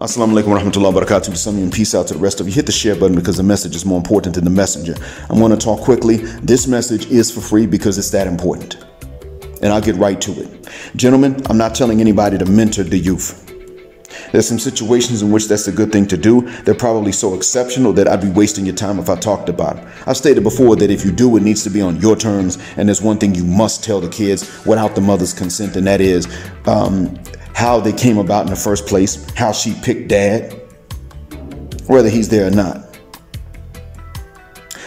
Assalamu alaikum warahmatullahi wabarakatuh. Some and peace out to the rest of you. Hit the share button because the message is more important than the messenger. I'm going to talk quickly. This message is for free because it's that important. And I'll get right to it. Gentlemen, I'm not telling anybody to mentor the youth. There's some situations in which that's a good thing to do. They're probably so exceptional that I'd be wasting your time if I talked about it. I've stated before that if you do, it needs to be on your terms. And there's one thing you must tell the kids without the mother's consent, and that is um, how they came about in the first place, how she picked dad, whether he's there or not,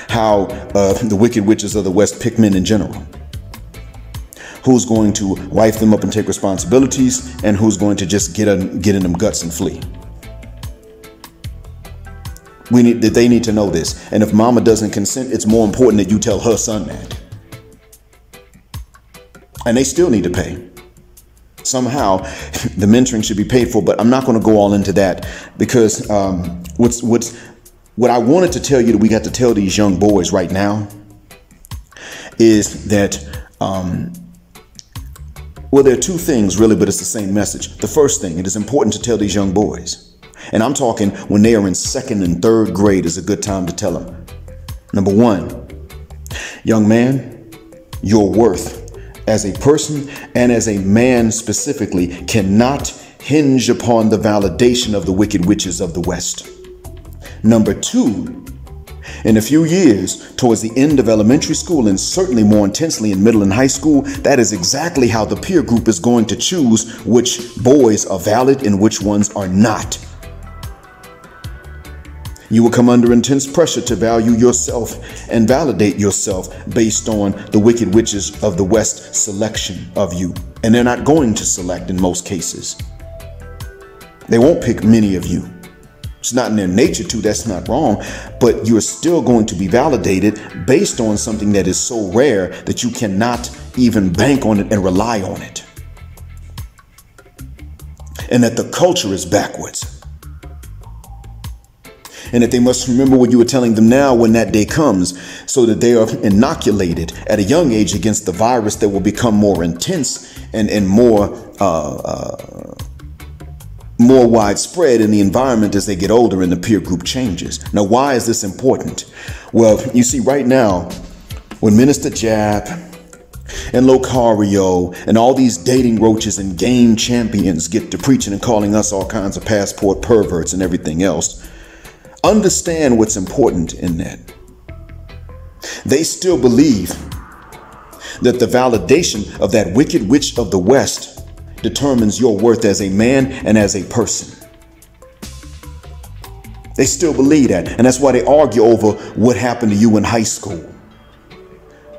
how uh, the wicked witches of the West pick men in general, who's going to wife them up and take responsibilities, and who's going to just get, get in them guts and flee. We need that they need to know this. And if mama doesn't consent, it's more important that you tell her son that. And they still need to pay somehow the mentoring should be paid for. But I'm not going to go all into that because um, what's what's what I wanted to tell you that we got to tell these young boys right now is that. Um, well, there are two things really, but it's the same message. The first thing, it is important to tell these young boys, and I'm talking when they are in second and third grade is a good time to tell them. Number one, young man, your worth as a person and as a man specifically cannot hinge upon the validation of the wicked witches of the West. Number two, in a few years, towards the end of elementary school and certainly more intensely in middle and high school, that is exactly how the peer group is going to choose which boys are valid and which ones are not. You will come under intense pressure to value yourself and validate yourself based on the wicked witches of the West selection of you. And they're not going to select in most cases. They won't pick many of you. It's not in their nature to, that's not wrong, but you're still going to be validated based on something that is so rare that you cannot even bank on it and rely on it. And that the culture is backwards and that they must remember what you were telling them now when that day comes, so that they are inoculated at a young age against the virus that will become more intense and, and more uh, uh, more widespread in the environment as they get older and the peer group changes. Now, why is this important? Well, you see, right now, when Minister Jap and Locario and all these dating roaches and game champions get to preaching and calling us all kinds of passport perverts and everything else, Understand what's important in that. They still believe that the validation of that wicked witch of the West determines your worth as a man and as a person. They still believe that. And that's why they argue over what happened to you in high school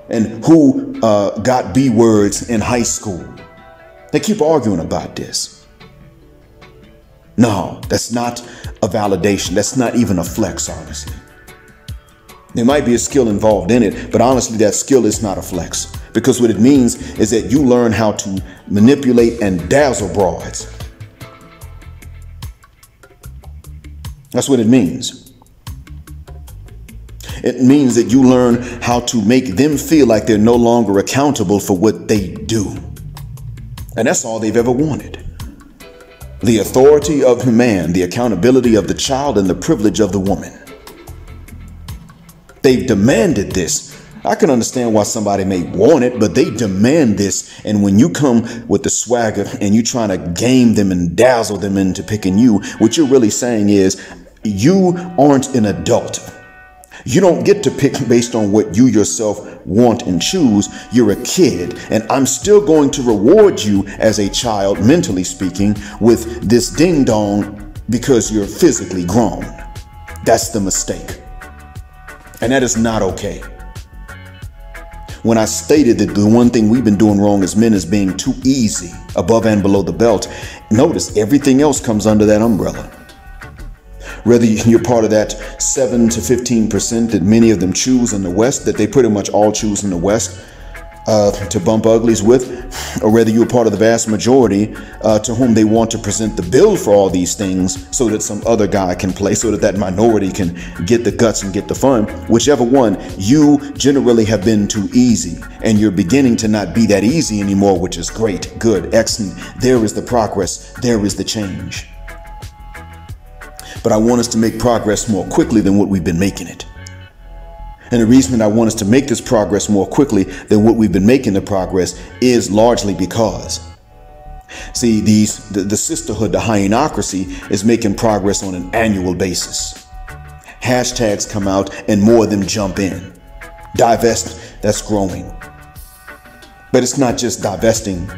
and who uh, got B words in high school. They keep arguing about this. No, that's not a validation. That's not even a flex, honestly. There might be a skill involved in it, but honestly, that skill is not a flex. Because what it means is that you learn how to manipulate and dazzle broads. That's what it means. It means that you learn how to make them feel like they're no longer accountable for what they do. And that's all they've ever wanted the authority of the man, the accountability of the child, and the privilege of the woman. They've demanded this. I can understand why somebody may want it, but they demand this. And when you come with the swagger and you're trying to game them and dazzle them into picking you, what you're really saying is you aren't an adult. You don't get to pick based on what you yourself want and choose. You're a kid, and I'm still going to reward you as a child, mentally speaking, with this ding dong because you're physically grown. That's the mistake. And that is not okay. When I stated that the one thing we've been doing wrong as men is being too easy above and below the belt, notice everything else comes under that umbrella whether you're part of that 7 to 15% that many of them choose in the West, that they pretty much all choose in the West uh, to bump uglies with, or whether you're part of the vast majority uh, to whom they want to present the bill for all these things so that some other guy can play, so that that minority can get the guts and get the fun. Whichever one, you generally have been too easy, and you're beginning to not be that easy anymore, which is great, good, excellent. There is the progress, there is the change. But I want us to make progress more quickly than what we've been making it. And the reason that I want us to make this progress more quickly than what we've been making the progress is largely because See, these the, the sisterhood, the hyenocracy, is making progress on an annual basis. Hashtags come out and more of them jump in. Divest, that's growing. But it's not just divesting.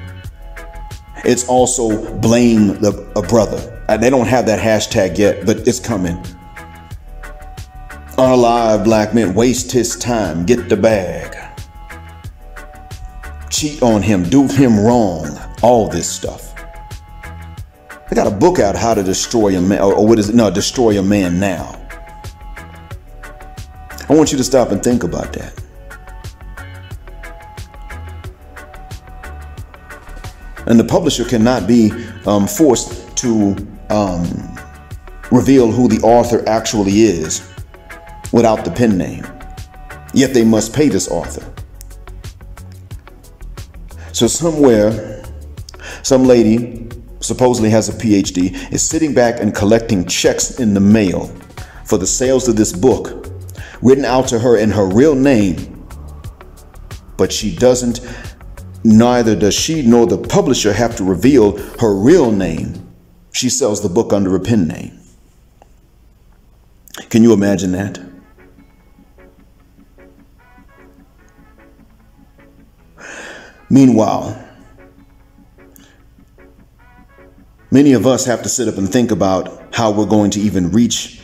It's also blame the, a brother. They don't have that hashtag yet, but it's coming. Unalive black men waste his time, get the bag. Cheat on him, do him wrong all this stuff. I got a book out, How to Destroy a Man, or what is it? No, Destroy a Man Now. I want you to stop and think about that. And the publisher cannot be um, forced to um, reveal who the author actually is without the pen name. Yet they must pay this author. So, somewhere some lady, supposedly has a PhD, is sitting back and collecting checks in the mail for the sales of this book written out to her in her real name. But she doesn't, neither does she nor the publisher have to reveal her real name. She sells the book under a pen name. Can you imagine that? Meanwhile, Many of us have to sit up and think about how we're going to even reach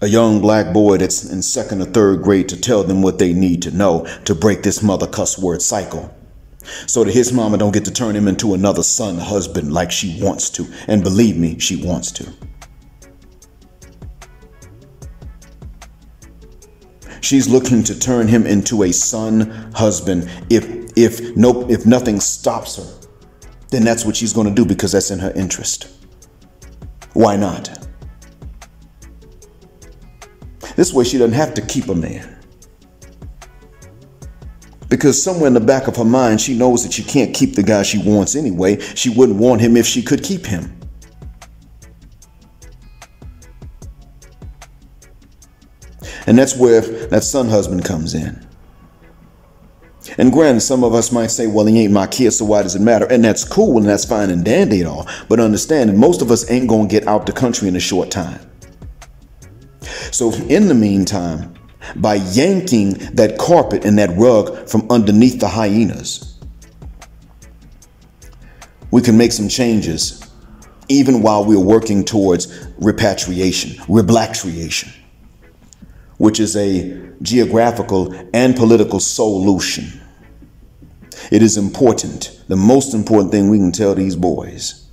a young black boy that's in second or third grade to tell them what they need to know to break this mother cuss word cycle. So that his mama don't get to turn him into another son husband like she wants to. And believe me, she wants to. She's looking to turn him into a son husband if if no if nothing stops her then that's what she's going to do because that's in her interest. Why not? This way, she doesn't have to keep a man. Because somewhere in the back of her mind, she knows that she can't keep the guy she wants anyway. She wouldn't want him if she could keep him. And that's where that son husband comes in. And granted, some of us might say, well, he ain't my kid, so why does it matter? And that's cool and that's fine and dandy and all. But understand that most of us ain't going to get out the country in a short time. So in the meantime, by yanking that carpet and that rug from underneath the hyenas, we can make some changes even while we're working towards repatriation, reblatriation, which is a geographical and political solution. It is important, the most important thing we can tell these boys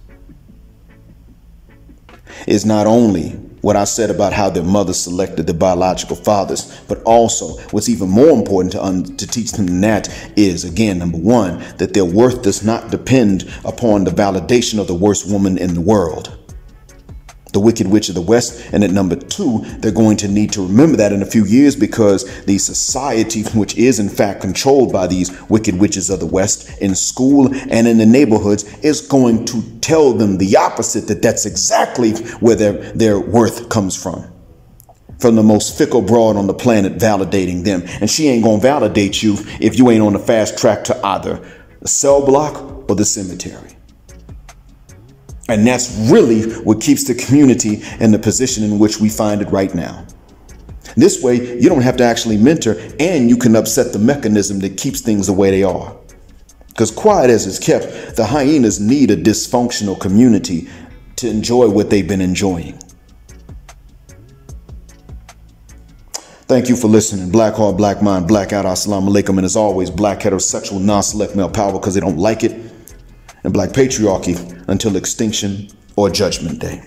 is not only what I said about how their mothers selected their biological fathers, but also what's even more important to, un- to teach them than that is, again, number one, that their worth does not depend upon the validation of the worst woman in the world the Wicked Witch of the West. And at number two, they're going to need to remember that in a few years because the society, which is in fact controlled by these Wicked Witches of the West in school and in the neighborhoods, is going to tell them the opposite that that's exactly where their, their worth comes from. From the most fickle broad on the planet validating them. And she ain't gonna validate you if you ain't on the fast track to either the cell block or the cemetery. And that's really what keeps the community in the position in which we find it right now. This way, you don't have to actually mentor and you can upset the mechanism that keeps things the way they are. Because quiet as it's kept, the hyenas need a dysfunctional community to enjoy what they've been enjoying. Thank you for listening. Black Heart, Black Mind, Blackout, Assalamu alaikum. And as always, black heterosexual non select male power because they don't like it and black patriarchy until extinction or judgment day.